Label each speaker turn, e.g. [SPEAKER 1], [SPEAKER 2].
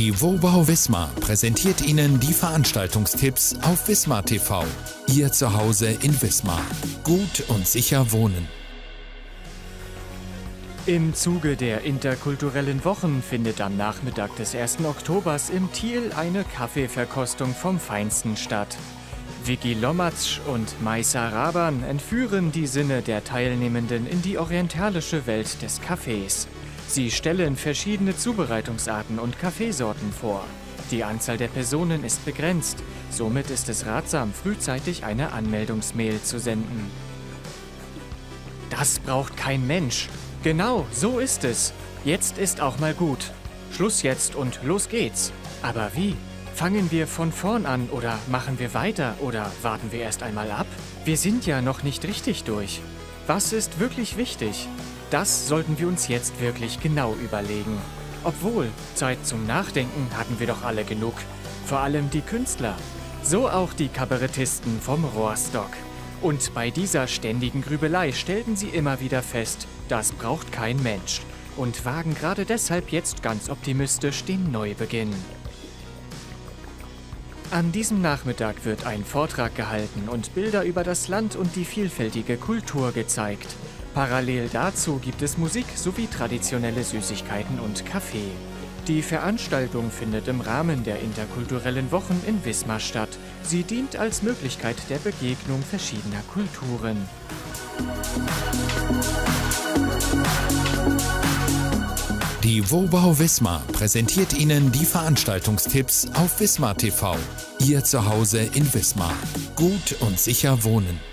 [SPEAKER 1] Die Wobau Wismar präsentiert Ihnen die Veranstaltungstipps auf Wismar TV. Ihr Zuhause in Wismar. Gut und sicher wohnen.
[SPEAKER 2] Im Zuge der interkulturellen Wochen findet am Nachmittag des 1. Oktobers im Thiel eine Kaffeeverkostung vom Feinsten statt. Vicky Lomatsch und Maisa Raban entführen die Sinne der Teilnehmenden in die orientalische Welt des Kaffees. Sie stellen verschiedene Zubereitungsarten und Kaffeesorten vor. Die Anzahl der Personen ist begrenzt, somit ist es ratsam, frühzeitig eine Anmeldungsmail zu senden. Das braucht kein Mensch. Genau, so ist es. Jetzt ist auch mal gut. Schluss jetzt und los geht's. Aber wie? Fangen wir von vorn an oder machen wir weiter oder warten wir erst einmal ab? Wir sind ja noch nicht richtig durch. Was ist wirklich wichtig? Das sollten wir uns jetzt wirklich genau überlegen. Obwohl, Zeit zum Nachdenken hatten wir doch alle genug. Vor allem die Künstler. So auch die Kabarettisten vom Rohrstock. Und bei dieser ständigen Grübelei stellten sie immer wieder fest, das braucht kein Mensch. Und wagen gerade deshalb jetzt ganz optimistisch den Neubeginn. An diesem Nachmittag wird ein Vortrag gehalten und Bilder über das Land und die vielfältige Kultur gezeigt. Parallel dazu gibt es Musik sowie traditionelle Süßigkeiten und Kaffee. Die Veranstaltung findet im Rahmen der interkulturellen Wochen in Wismar statt. Sie dient als Möglichkeit der Begegnung verschiedener Kulturen.
[SPEAKER 1] Die Wobau Wismar präsentiert Ihnen die Veranstaltungstipps auf Wismar TV. Ihr Zuhause in Wismar. Gut und sicher wohnen.